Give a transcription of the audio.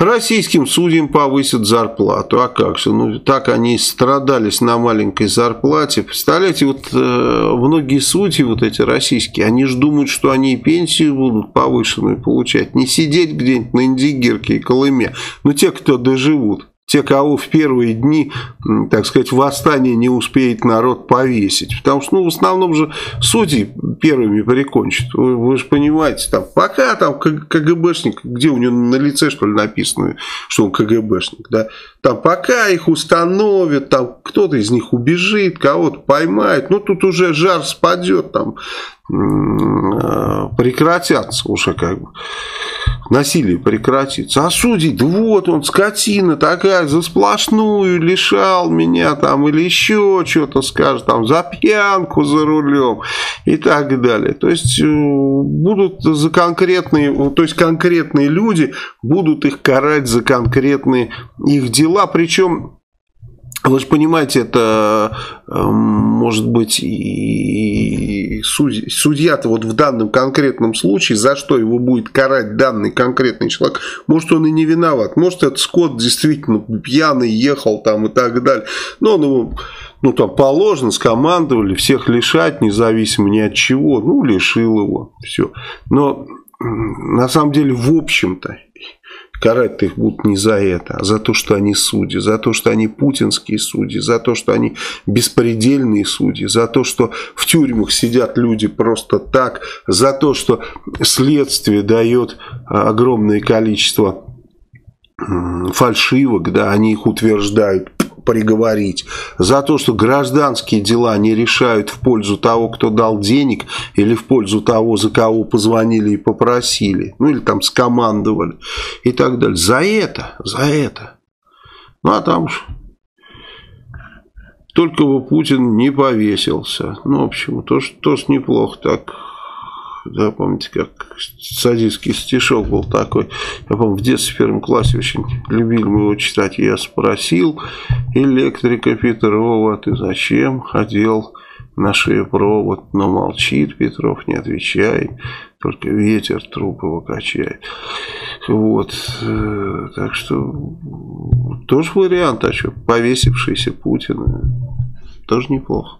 Российским судьям повысят зарплату. А как же? Ну, так они страдались на маленькой зарплате. Представляете, вот э, многие судьи, вот эти российские, они же думают, что они и пенсию будут повышенную получать. Не сидеть где-нибудь на Индигирке и Колыме. Но те, кто доживут те, кого в первые дни, так сказать, восстание не успеет народ повесить. Потому что, ну, в основном же судьи первыми прикончат. Вы, вы же понимаете, там, пока там КГБшник, где у него на лице, что ли, написано, что он КГБшник, да, там, пока их установят, там, кто-то из них убежит, кого-то поймает, ну, тут уже жар спадет, там, Э, прекратятся уже как бы насилие прекратится. А судить, да вот он, скотина такая, за сплошную лишал меня там, или еще что-то скажет, там, за пьянку за рулем и так далее. То есть, э, будут за конкретные, то есть, конкретные люди будут их карать за конкретные их дела, причем вы же понимаете, это э, может быть и судья-то вот в данном конкретном случае, за что его будет карать данный конкретный человек, может он и не виноват, может этот Скотт действительно пьяный ехал там и так далее, но он его ну там положено, скомандовали всех лишать, независимо ни от чего, ну лишил его, все. Но на самом деле в общем-то Карать их будут не за это, а за то, что они судьи, за то, что они путинские судьи, за то, что они беспредельные судьи, за то, что в тюрьмах сидят люди просто так, за то, что следствие дает огромное количество фальшивок, да, они их утверждают приговорить, за то, что гражданские дела не решают в пользу того, кто дал денег, или в пользу того, за кого позвонили и попросили, ну или там скомандовали и так далее. За это, за это. Ну а там только бы Путин не повесился. Ну, в общем, тоже, тоже неплохо так да, помните, как садистский стишок был такой. Я помню, в детстве в первом классе очень любили мы его читать. Я спросил электрика Петрова, ты зачем ходил на шею провод? Но молчит Петров, не отвечает. Только ветер трубы его качает. Вот. Э, так что тоже вариант, а что, повесившийся Путин. Тоже неплохо.